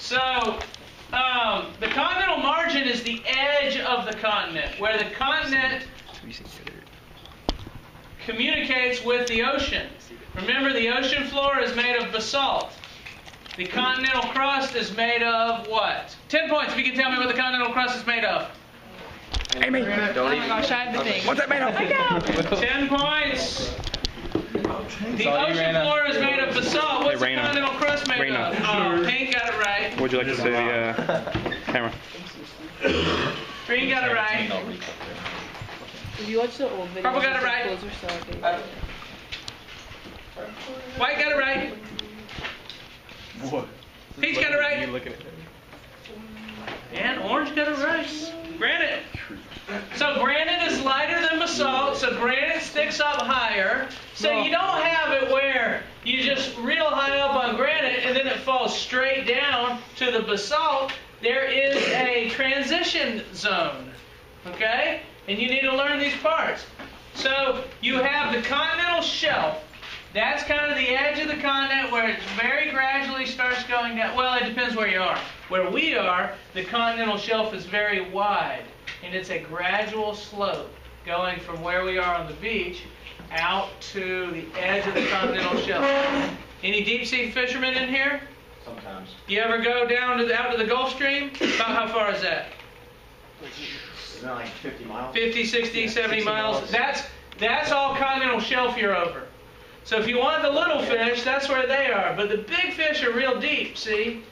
So, um, the continental margin is the edge of the continent, where the continent communicates with the ocean. Remember, the ocean floor is made of basalt. The continental crust is made of what? Ten points if you can tell me what the continental crust is made of. Amy, Oh my gosh, I had to think. what's that made of? Ten points. The ocean floor is made of basalt. What's the continental crust made Raina. of? Oh, Pink got it right. Would you like to say the uh, camera? Green got it right. If you watch the old videos, Purple got it right. Those are so. White got it right. What? Peach got it right. And orange got it right. Granite. So granite is lighter than basalt, so granite sticks up higher. So you don't have it where you just real high up on granite and then it falls straight down to the basalt. There is a transition zone. Okay? And you need to learn these parts. So you have the continental shelf. That's kind of the edge of the continent where it very gradually starts going down. Well, it depends where you are. Where we are, the continental shelf is very wide, and it's a gradual slope going from where we are on the beach out to the edge of the continental shelf. Any deep sea fishermen in here? Sometimes. You ever go down to the, out to the Gulf Stream? About how far is that? Isn't that like 50 miles? 50, 60, 70 60 miles. miles. That's that's all continental shelf you're over. So if you want the little fish, that's where they are. But the big fish are real deep, see?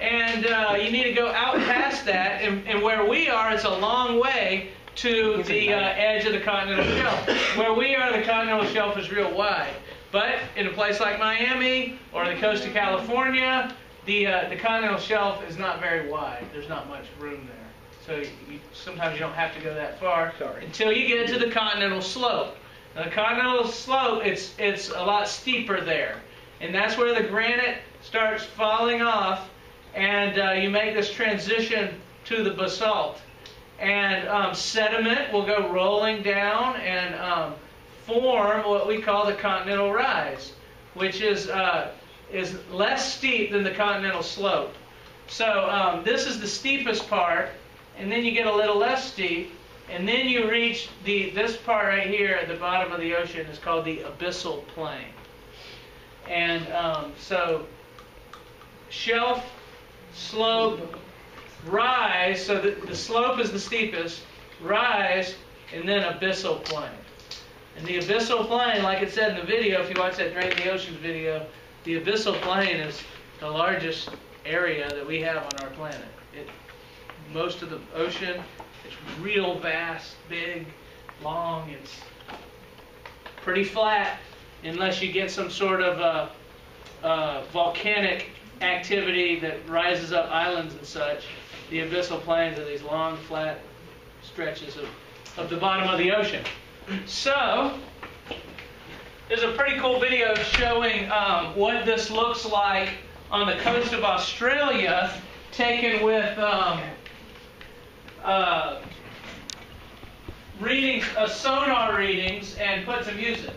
And uh, you need to go out past that. And, and where we are, it's a long way to the uh, edge of the continental shelf. Where we are, the continental shelf is real wide. But in a place like Miami or the coast of California, the uh, the continental shelf is not very wide. There's not much room there. So you, sometimes you don't have to go that far Sorry. until you get to the continental slope. Now, the continental slope, it's it's a lot steeper there, and that's where the granite starts falling off, and uh, you make this transition to the basalt, and um, sediment will go rolling down and um, form what we call the continental rise, which is uh, is less steep than the continental slope. So um, this is the steepest part, and then you get a little less steep, and then you reach the this part right here at the bottom of the ocean is called the abyssal plain. And um, so shelf, slope, rise. So that the slope is the steepest, rise, and then abyssal plain. And the abyssal plain, like it said in the video, if you watch that Drain the Oceans video, the abyssal plain is the largest area that we have on our planet. It, most of the ocean, it's real vast, big, long. It's pretty flat unless you get some sort of uh, uh, volcanic activity that rises up islands and such. The abyssal plains are these long, flat stretches of, of the bottom of the ocean. So, there's a pretty cool video showing um, what this looks like on the coast of Australia, taken with um, uh, readings, uh, sonar readings, and put to music.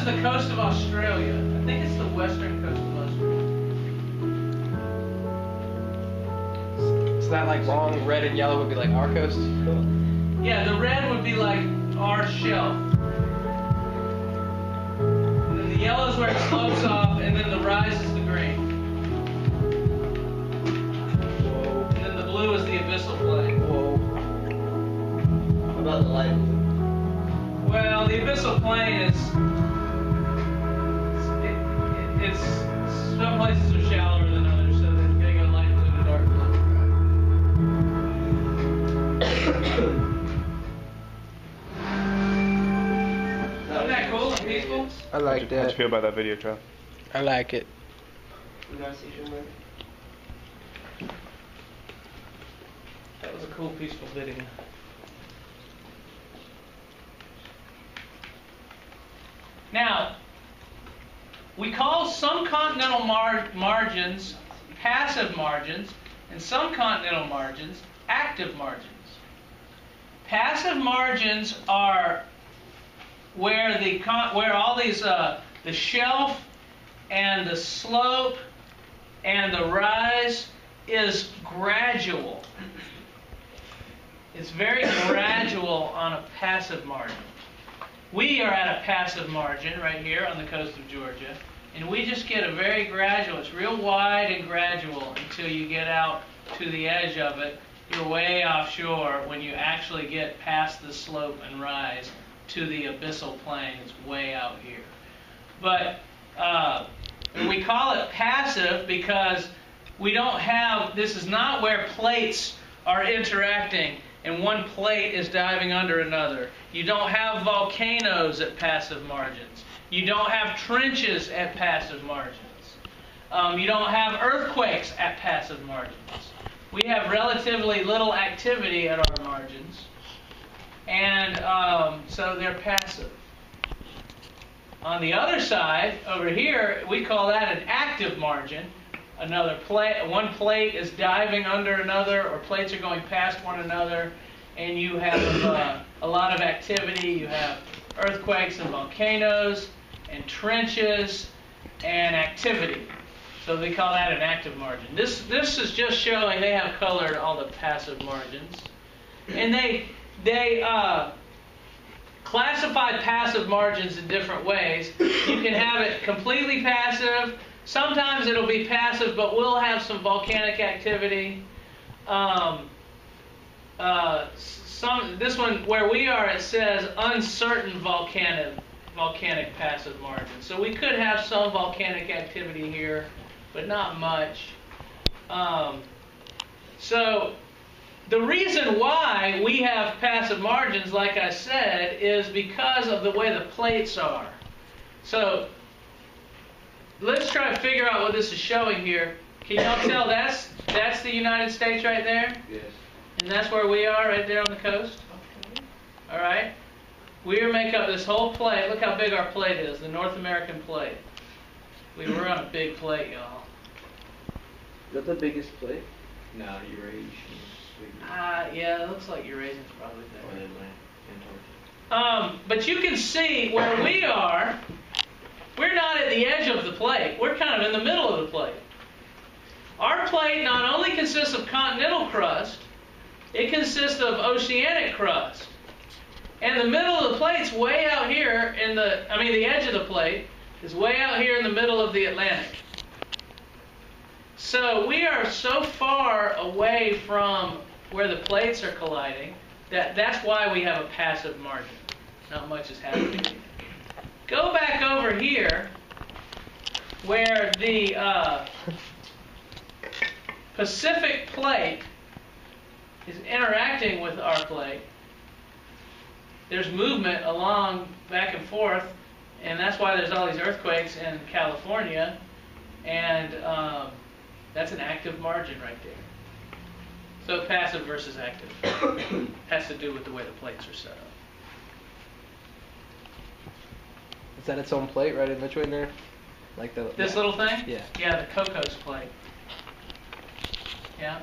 Is This is the coast of Australia. I think it's the western coast of Australia. so that like long red and yellow would be like our coast? Yeah, the red would be like our shelf. And then the yellow is where it slopes off, and then the rise is the green. And then the blue is the abyssal plain. Whoa. What about the light blue? Well, the abyssal plain is I like How'd you that. feel about that video, Charlie? I like it. That was a cool, peaceful video. Now, we call some continental mar- margins passive margins and some continental margins active margins. Passive margins are where the where all these uh, the shelf and the slope and the rise is gradual. It's very gradual on a passive margin. We are at a passive margin right here on the coast of Georgia, and we just get a very gradual, it's real wide and gradual until you get out to the edge of it. You're way offshore when you actually get past the slope and rise to the abyssal plain. It's way out here. But uh, we call it passive because we don't have, this is not where plates are interacting and one plate is diving under another. You don't have volcanoes at passive margins. You don't have trenches at passive margins. Um, you don't have earthquakes at passive margins. We have relatively little activity at our margins, and um, so they're passive. On the other side, over here, we call that an active margin. Another plate, one plate is diving under another, or plates are going past one another, and you have uh, a lot of activity. You have earthquakes and volcanoes, and trenches, and activity. So they call that an active margin. This this is just showing they have colored all the passive margins, and they they uh, classify passive margins in different ways. You can have it completely passive. Sometimes it'll be passive, but we'll have some volcanic activity. Um, uh, some this one where we are, it says uncertain volcanic volcanic passive margin. So we could have some volcanic activity here, but not much. Um, so the reason why we have passive margins, like I said, is because of the way the plates are. So let's try to figure out what this is showing here. Can y'all tell that's that's the United States right there? Yes. And that's where we are, right there on the coast. Okay. All right. We make up this whole plate. Look how big our plate is, the North American plate. We were on a big plate, y'all. Is that the biggest plate? No, Eurasian, Ah, yeah, it looks like Eurasian's probably there. Um, but you can see where we are. We're not at the edge of the plate. We're kind of in the middle of the plate. Our plate not only consists of continental crust, it consists of oceanic crust. And the middle of the plate's way out here in the, I mean, the edge of the plate is way out here in the middle of the Atlantic. So we are so far away from where the plates are colliding that that's why we have a passive margin. Not much is happening. Go back over here where the uh, Pacific plate is interacting with our plate. There's movement along back and forth, and that's why there's all these earthquakes in California, and um, that's an active margin right there. So passive versus active has to do with the way the plates are set up. Is that its own plate right in between there? Like the This little thing? Yeah. Yeah, the Cocos plate. Yeah.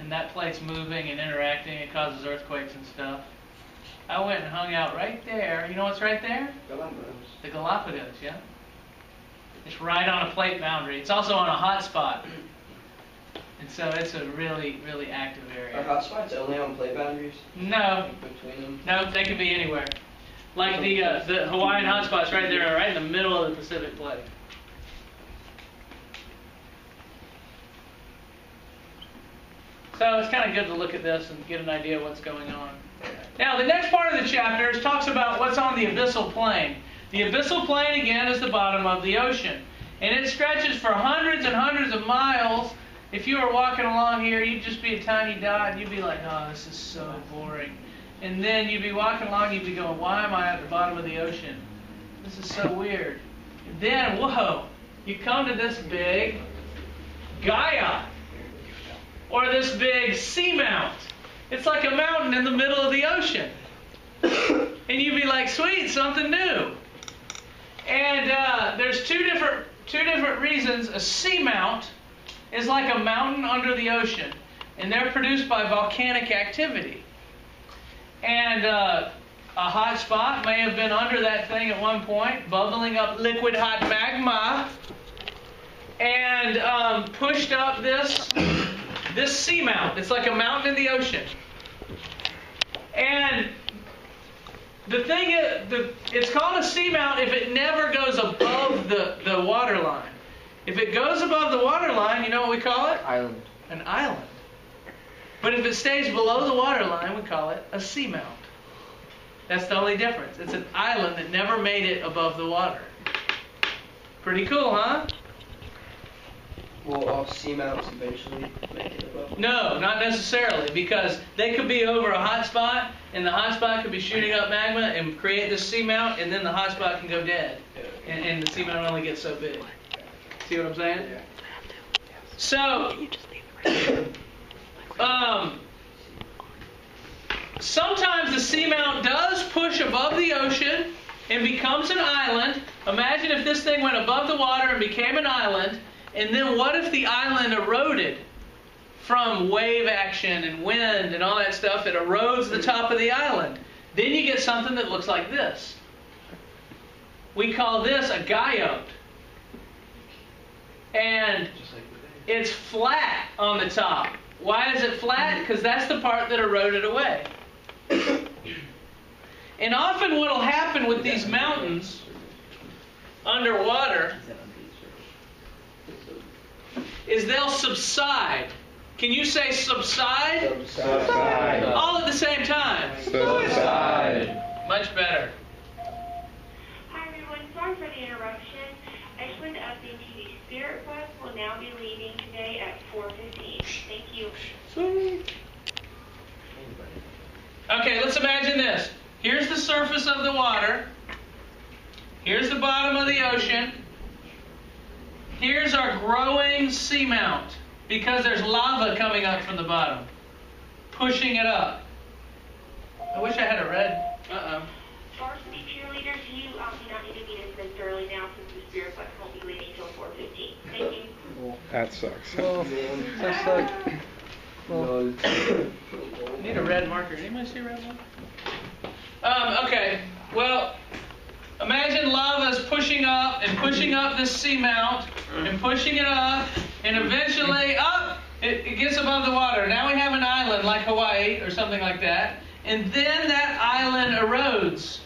And that plate's moving and interacting. It causes earthquakes and stuff. I went and hung out right there. You know what's right there? Galapagos. The Galapagos, yeah. It's right on a plate boundary. It's also on a hot spot. And so it's a really, really active area. Are hotspots only on plate boundaries No, between them? no, they could be anywhere. Like the uh, the Hawaiian hotspots right there, right in the middle of the Pacific plate. So it's kind of good to look at this and get an idea of what's going on. Now, the next part of the chapter is talks about what's on the abyssal plain. The abyssal plain, again, is the bottom of the ocean. And it stretches for hundreds and hundreds of miles. If you were walking along here, you'd just be a tiny dot, and you'd be like, oh, this is so boring. And then you'd be walking along, you'd be going, why am I at the bottom of the ocean? This is so weird. And then, whoa, you come to this big guyot, or this big seamount. It's like a mountain in the middle of the ocean. and you'd be like, sweet, something new. And uh, there's two different two different reasons. A seamount is like a mountain under the ocean, and they're produced by volcanic activity. And uh, a hot spot may have been under that thing at one point, bubbling up liquid hot magma, and um, pushed up this this seamount. It's like a mountain in the ocean. And the thing is, the, it's called a seamount if it never goes above the, the water line. If it goes above the water line, you know what we call it? Island. An island. But if it stays below the water line, we call it a seamount. That's the only difference. It's an island that never made it above the water. Pretty cool, huh? Will all seamounts eventually make it above? No, not necessarily, because they could be over a hot spot, and the hot spot could be shooting up magma and create this seamount, and then the hot spot can go dead, and, and the seamount only gets so big. See what I'm saying? Yeah. So, um, sometimes the seamount does push above the ocean and becomes an island. Imagine if this thing went above the water and became an island, and then what if the island eroded from wave action and wind and all that stuff? It erodes the top of the island. Then you get something that looks like this. We call this a guyot. And Just like the day. it's flat on the top. Why is it flat? Because that's the part that eroded away. and often what will happen with these mountains underwater is they'll subside. Can you say subside? Subside. All at the same time. Subside. Much better. Hi everyone, sorry for the interruption. I just wanted to update you. The Spirit Bus will now be leaving today at 4.15. Thank you. Okay, let's imagine this. Here's the surface of the water. Here's the bottom of the ocean. Here's our growing seamount because there's lava coming up from the bottom, pushing it up. I wish I had a red. Uh-oh. Varsity cheerleaders, you um, do not need to be dismissed early now since the Spirit Bus won't be leaving until 4.15. Thank. That sucks. Well, that's like, No, oh. Need a red marker. Anybody see a red one? Um, okay. Well, imagine lava's pushing up and pushing up this seamount and pushing it up and eventually up it, it gets above the water. Now we have an island like Hawaii or something like that. And then that island erodes.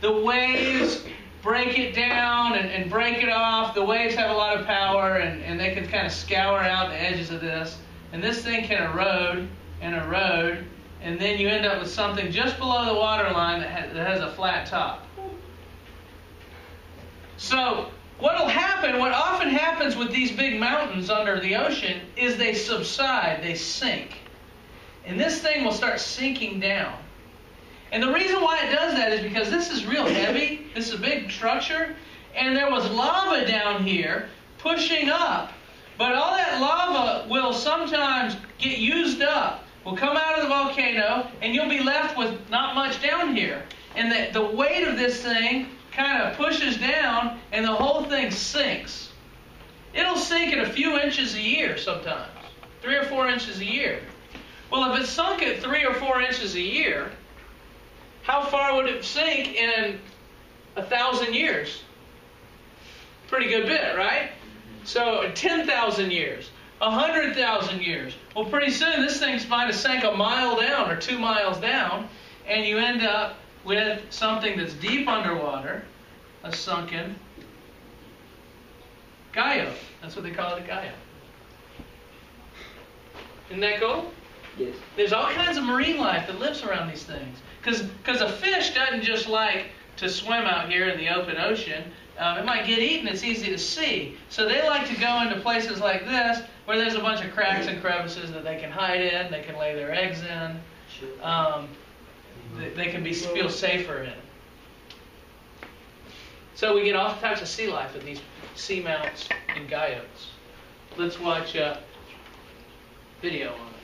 The waves break it down and, and break it off. The waves have a lot of power and, and they can kind of scour out the edges of this. And this thing can erode and erode. And then you end up with something just below the water line that, ha- that has a flat top. So, what'll happen, what often happens with these big mountains under the ocean, is they subside, they sink. And this thing will start sinking down. And the reason why it does that is because this is real heavy, this is a big structure, and there was lava down here pushing up. But all that lava will sometimes get used up, will come out of the volcano, and you'll be left with not much down here. And the, the weight of this thing kind of pushes down, and the whole thing sinks. It'll sink at a few inches a year sometimes, three or four inches a year. Well, if it's sunk at three or four inches a year, how far would it sink in a thousand years? Pretty good bit, right? So 10,000 years, 100,000 years. Well, pretty soon this thing's might have sank a mile down or two miles down, and you end up with something that's deep underwater, a sunken guyot. That's what they call it, a guyot. Isn't that cool? Yes. There's all kinds of marine life that lives around these things. Because a fish doesn't just like to swim out here in the open ocean. Um, it might get eaten. It's easy to see. So they like to go into places like this where there's a bunch of cracks and crevices that they can hide in. They can lay their eggs in. Um, they, they can be feel safer in. So we get all types of sea life with these seamounts and guyots. Let's watch a video on it.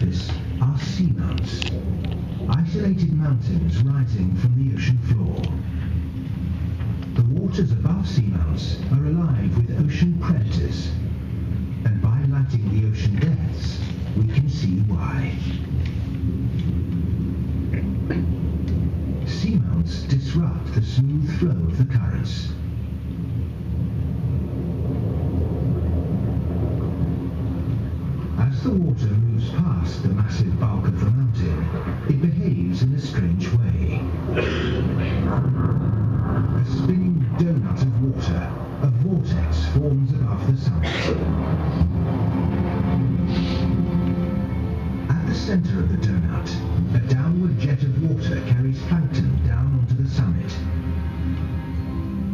Surface are seamounts, isolated mountains rising from the ocean floor. The waters above seamounts are alive with ocean predators, and by lighting the ocean depths, we can see why. Seamounts disrupt the smooth flow of the currents. As the water moves past the massive bulk of the mountain, it behaves in a strange way. A spinning donut of water, a vortex forms above the summit. At the center of the donut, a downward jet of water carries plankton down onto the summit,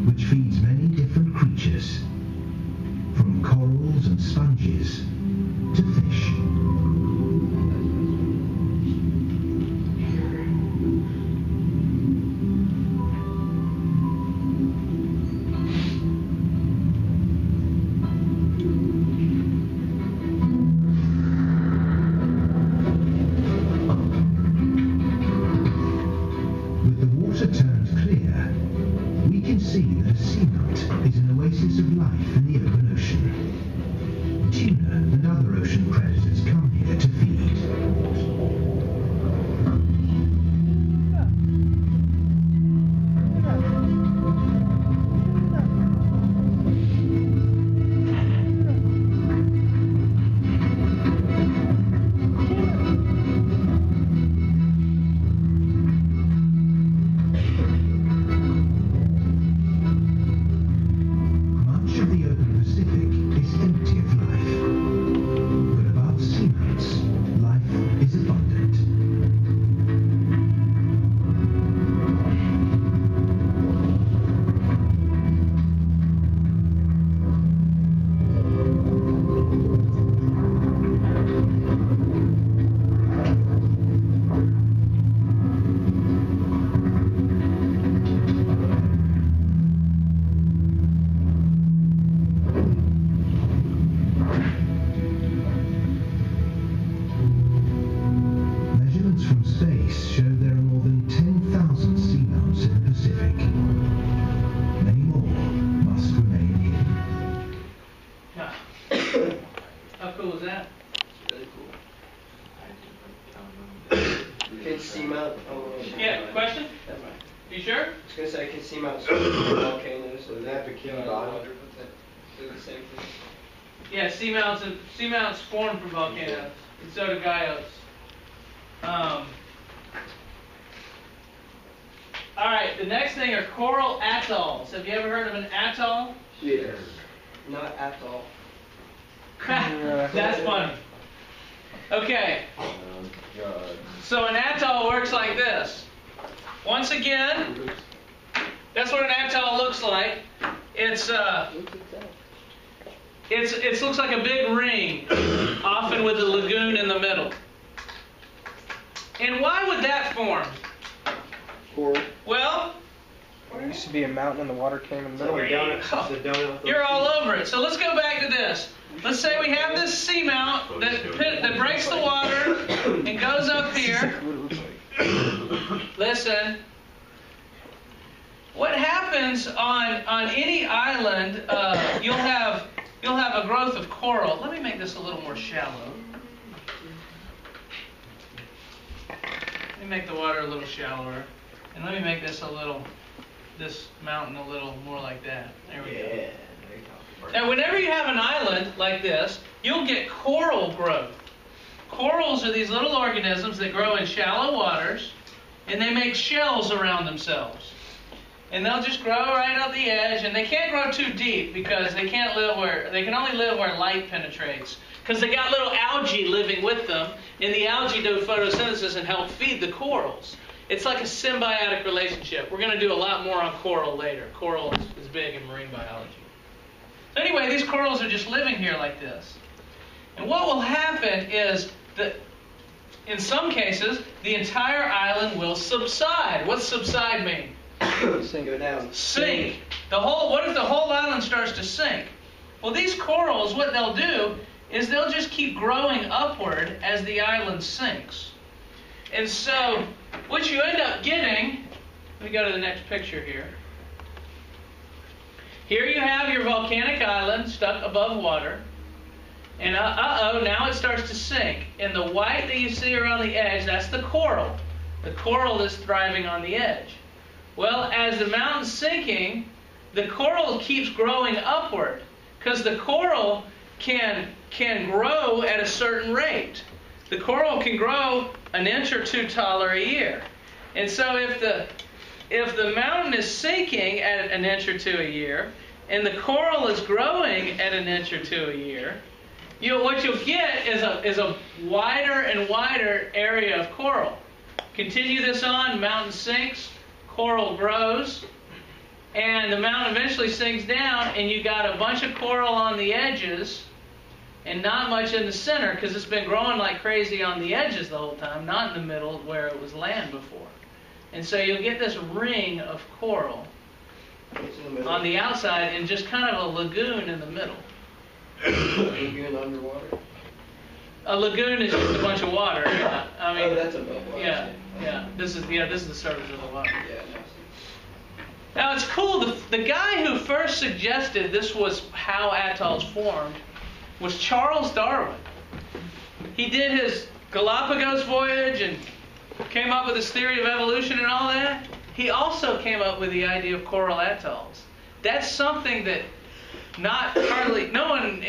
which feeds many different creatures, from corals and sponges to fish. Yeah, seamounts and seamounts form from volcanoes, and so do guyots. Um, all right, the next thing are coral atolls. Have you ever heard of an atoll? Yes. Not atoll. That's funny. Okay, Oh, so an atoll works like this. Once again, that's what an atoll looks like. It's uh, it's it looks like a big ring, often with a lagoon in the middle. And why would that form? Coral. Well, There used to be a mountain and the water came in the middle. The donut, the donut. you're all over it. So let's go back to this. Let's say we have this seamount that pit, that breaks the water and goes up here. What it looks like. Listen. What happens on on any island? Uh, you'll have you'll have a growth of coral. Let me make this a little more shallow. Let me make the water a little shallower, and let me make this a little this mountain a little more like that. There we go. Yeah. there you go. Now, whenever you have an island like this, you'll get coral growth. Corals are these little organisms that grow in shallow waters, and they make shells around themselves. And they'll just grow right out the edge, and they can't grow too deep because they can't live where they can only live where light penetrates. Because they got little algae living with them, and the algae do photosynthesis and help feed the corals. It's like a symbiotic relationship. We're going to do a lot more on coral later. Coral is, is big in marine biology. So anyway, these corals are just living here like this. And what will happen is that in some cases, the entire island will subside. What's subside mean? Go down. Sink. The whole what if the whole island starts to sink? Well, these corals, what they'll do is they'll just keep growing upward as the island sinks. And so, what you end up getting, let me go to the next picture here. Here you have your volcanic island stuck above water. And uh oh, now it starts to sink. And the white that you see around the edge, that's the coral. The coral is thriving on the edge. Well, as the mountain's sinking, the coral keeps growing upward because the coral can can grow at a certain rate. The coral can grow an inch or two taller a year. And so if the if the mountain is sinking at an inch or two a year and the coral is growing at an inch or two a year, you know, what you'll get is a is a wider and wider area of coral. Continue this on, mountain sinks, coral grows, and the mountain eventually sinks down, and you got a bunch of coral on the edges and not much in the center because it's been growing like crazy on the edges the whole time, not in the middle where it was land before. And so you'll get this ring of coral the on the outside and just kind of a lagoon in the middle. Lagoon underwater. A lagoon is just a bunch of water. Yeah. I mean, oh, that's above water. yeah, yeah. This is yeah, this is the surface of the water. Yeah, no. Now it's cool. The, the guy who first suggested this was how atolls formed was Charles Darwin. He did his Galapagos voyage and came up with his theory of evolution and all that. He also came up with the idea of coral atolls. That's something that not hardly no one,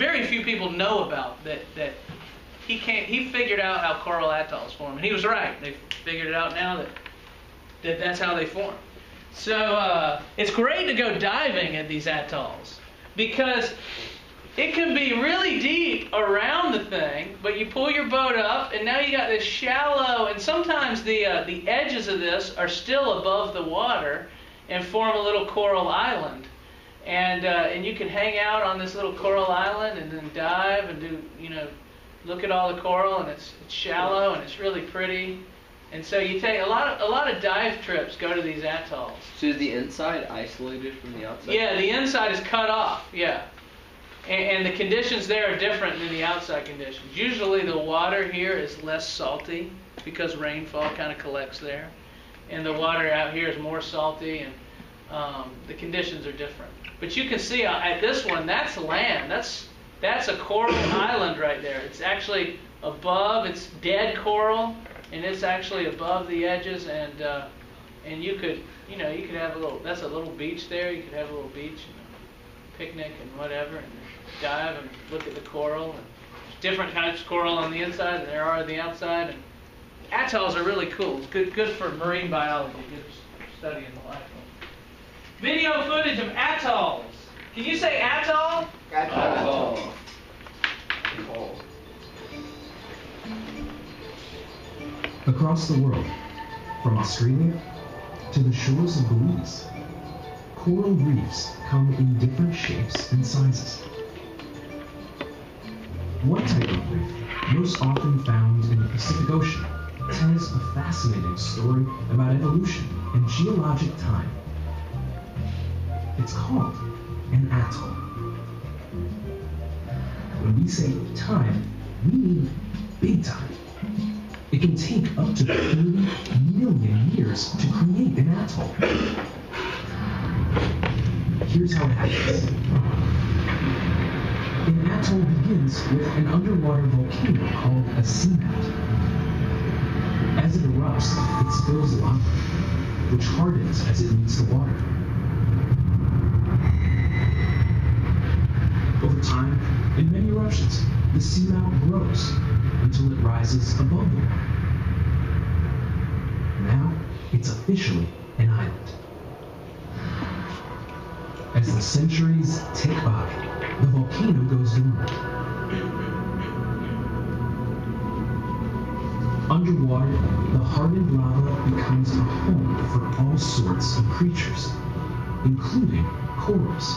very few people know about. That that he came, he figured out how coral atolls form, and he was right. They figured it out now that that that's how they form. So uh, it's great to go diving at these atolls because it can be really deep around the thing, but you pull your boat up, and now you got this shallow, and sometimes the uh, the edges of this are still above the water and form a little coral island. And uh, and you can hang out on this little coral island and then dive and do you know look at all the coral, and it's, it's shallow and it's really pretty. And so you take a lot of a lot of dive trips go to these atolls. So is the inside isolated from the outside? Yeah, the inside is cut off. Yeah. And, and the conditions there are different than the outside conditions. Usually the water here is less salty because rainfall kind of collects there. And the water out here is more salty and um, the conditions are different. But you can see uh, at this one, that's land. That's that's a coral island right there. It's actually above. It's dead coral, and it's actually above the edges. And uh, and you could you know you could have a little. That's a little beach there. You could have a little beach and a picnic and whatever, and dive and look at the coral. And different types of coral on the inside than there are on the outside. And atolls are really cool. Good good for marine biology. Good studying the life. Video footage of atolls. Can you say atoll? Atoll. Across the world, from Australia to the shores of Belize, coral reefs come in different shapes and sizes. One type of reef, most often found in the Pacific Ocean, tells a fascinating story about evolution and geologic time. It's called an atoll. When we say time, we mean big time. It can take up to 30 million years to create an atoll. Here's how it happens. An atoll begins with an underwater volcano called a seamount. As it erupts, it spills lava, which hardens as it meets the water. Over time, in many eruptions, the seamount grows until it rises above the water. Now, it's officially an island. As the centuries tick by, the volcano goes dormant. Underwater, the hardened lava becomes a home for all sorts of creatures, including corals.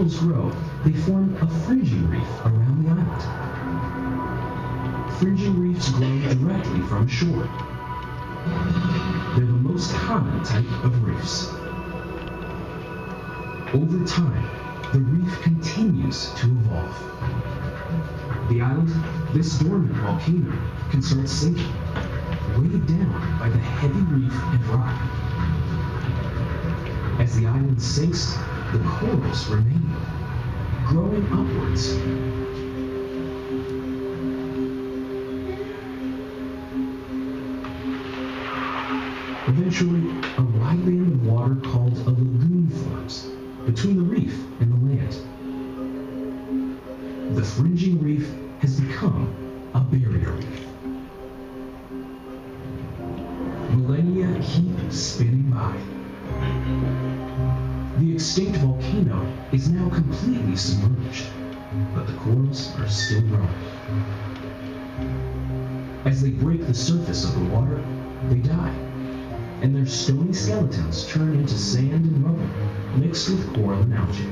Corals grow, they form a fringing reef around the island. Fringing reefs grow directly from shore. They're the most common type of reefs. Over time, the reef continues to evolve. The island, this dormant volcano, can start sinking, weighed down by the heavy reef and rock. As the island sinks, the corals remain, growing upwards. Eventually, a wide band of water called a lagoon forms between the reef and the land. The fringing reef has become a barrier reef. Millennia keep spinning by. The extinct volcano is now completely submerged, but the corals are still growing. As they break the surface of the water, they die, and their stony skeletons turn into sand and rubble mixed with coral and algae.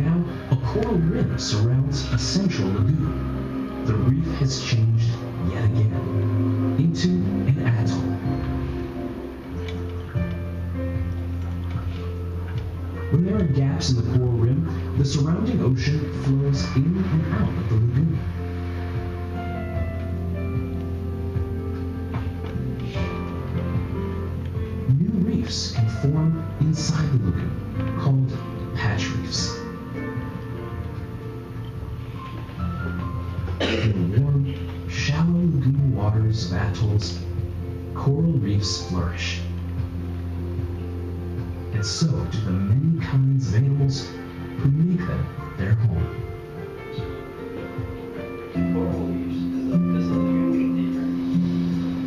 Now, a coral rim surrounds a central lagoon. The reef has changed yet again into an atoll. When there are gaps in the coral rim, the surrounding ocean flows in and out of the lagoon. New reefs can form inside the lagoon, called patch reefs. In the warm, shallow lagoon waters of atolls, coral reefs flourish. And so do the many kinds of animals who make them their home.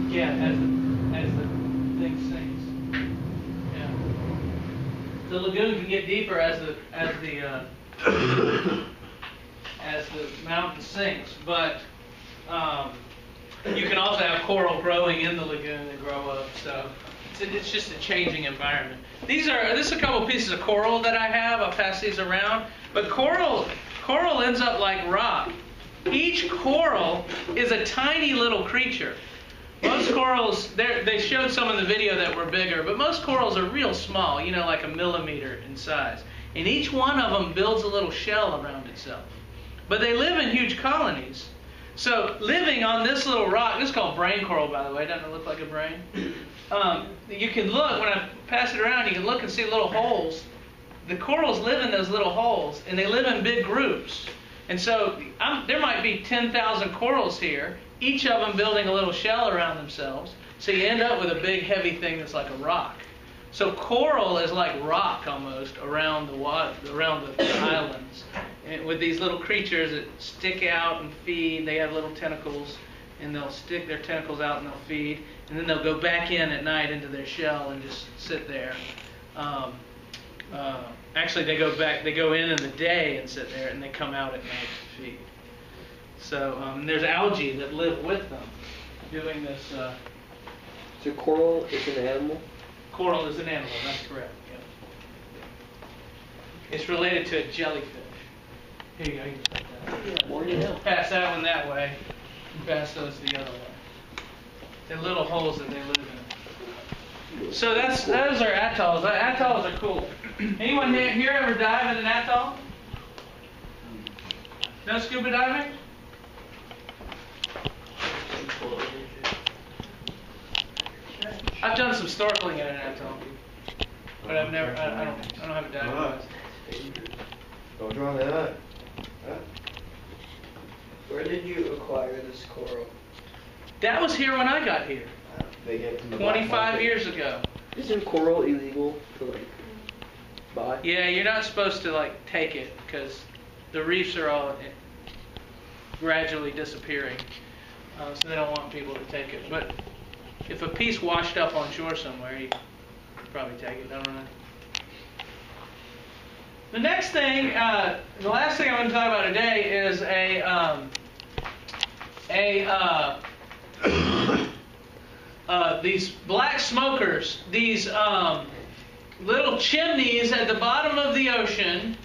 Yeah, as the, as the thing sinks. Yeah. The lagoon can get deeper as the, as the, uh, as the mountain sinks, but, um, you can also have coral growing in the lagoon and grow up, so it's, just a changing environment. These are, this is a couple pieces of coral that I have, I'll pass these around, but coral, coral ends up like rock. Each coral is a tiny little creature. Most corals, they showed some in the video that were bigger, but most corals are real small, you know, like a millimeter in size. And each one of them builds a little shell around itself. But they live in huge colonies. So living on this little rock, this is called brain coral, by the way. Doesn't it look like a brain? Um, you can look, when I pass it around, you can look and see little holes. The corals live in those little holes, and they live in big groups. And so I'm, there might be 10,000 corals here, each of them building a little shell around themselves. So you end up with a big, heavy thing that's like a rock. So coral is like rock almost around the water, around the islands, and with these little creatures that stick out and feed. They have little tentacles, and they'll stick their tentacles out and they'll feed, and then they'll go back in at night into their shell and just sit there. Um, uh, actually, they go back. They go in in the day and sit there, and they come out at night to feed. So um, there's algae that live with them, doing this. Uh, So coral is an animal. Coral is an animal, that's correct. Yeah. It's related to a jellyfish. Here you go. You can take that. More you know. Pass that one that way, and pass those the other way. The little holes that they live in. So that's those are atolls. Atolls are cool. Anyone here, here ever dive in an atoll? No scuba diving? I've done some snorkeling in an atoll, but I've never. I, I don't. I don't have a diving license. Don't draw that. Where did you acquire this coral? That was here when I got here, They get from the black 25 market. years ago. Isn't coral illegal to like buy? Yeah, you're not supposed to like take it because the reefs are all gradually disappearing, uh, so they don't want people to take it. But if a piece washed up on shore somewhere, you could probably take it. I don't know. The next thing, uh, the last thing I want to talk about today is a um, a uh, uh, these black smokers, these um, little chimneys at the bottom of the ocean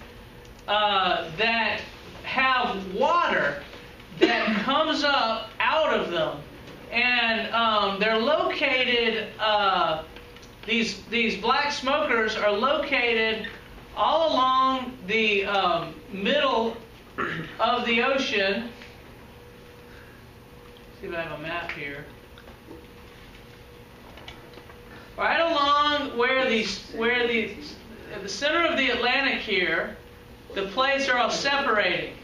uh, that have water that comes up out of them, and um, they're located. Uh, these these black smokers are located all along the um, middle of the ocean. see if I have a map here. Right along where these where the at the center of the Atlantic here, the plates are all separating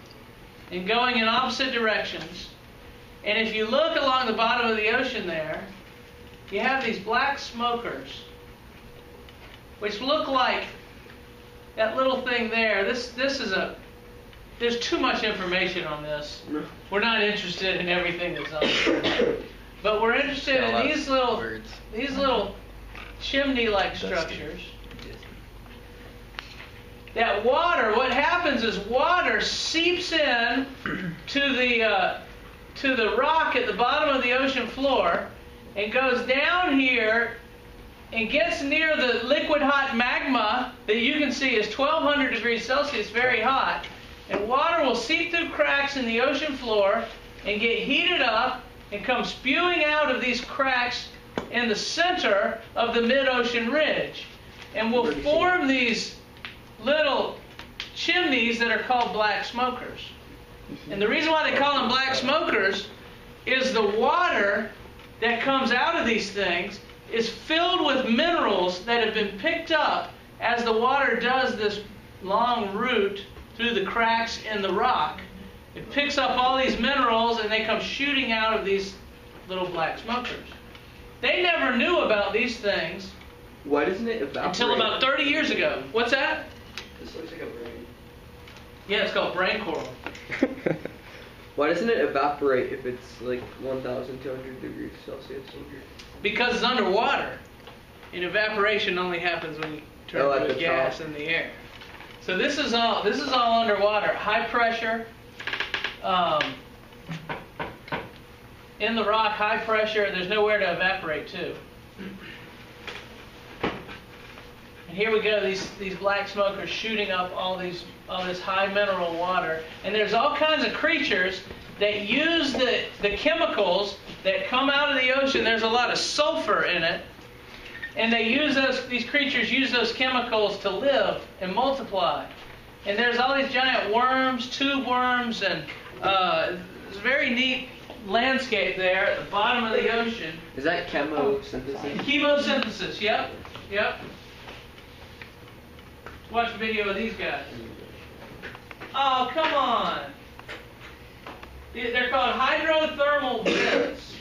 and going in opposite directions. And if you look along the bottom of the ocean there, you have these black smokers, which look like that little thing there. This this is a there's too much information on this. We're not interested in everything that's on there. But we're interested Got a lot in these little words. these little chimney-like structures. That water, what happens is water seeps in to the uh, to the rock at the bottom of the ocean floor and goes down here and gets near the liquid hot magma that you can see is 1200 degrees Celsius, very hot. And water will seep through cracks in the ocean floor and get heated up and come spewing out of these cracks in the center of the mid-ocean ridge. And will form these little chimneys that are called black smokers. And the reason why they call them black smokers is the water that comes out of these things is filled with minerals that have been picked up as the water does this long route through the cracks in the rock. It picks up all these minerals and they come shooting out of these little black smokers. They never knew about these things Why doesn't it evaporate? until about 30 years ago. What's that? This looks like a brain. Yeah, it's called brain coral. Why doesn't it evaporate if it's like 1,200 degrees Celsius? Because it's underwater. And evaporation only happens when you turn Oh, the gas top. in the air. So this is all this is all underwater. High pressure. Um, in the rock, high pressure. There's nowhere to evaporate to. And here we go. These these black smokers shooting up all these all this high mineral water. And there's all kinds of creatures that use the the chemicals that come out of the ocean. There's a lot of sulfur in it. And they use those, these creatures use those chemicals to live and multiply. And there's all these giant worms, tube worms, and uh, it's a very neat landscape there at the bottom of the ocean. Is that chemosynthesis? Chemosynthesis, yep, yep. Watch a video of these guys. Oh, come on. They're called hydrothermal vents.